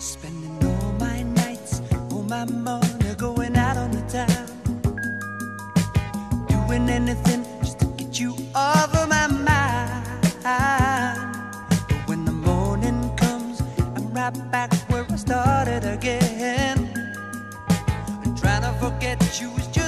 Spending all my nights, all my money going out on the town. Doing anything just to get you off of my mind. But when the morning comes, I'm right back where I started again. And trying to forget you is just.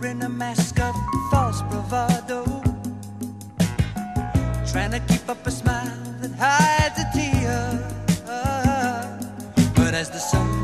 wearing a mask of false bravado. Trying to keep up a smile that hides a tear. But as the sun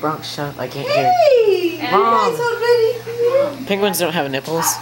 Bronx, shut. I can't hey, hear. Hey! Mom! Penguins don't have nipples.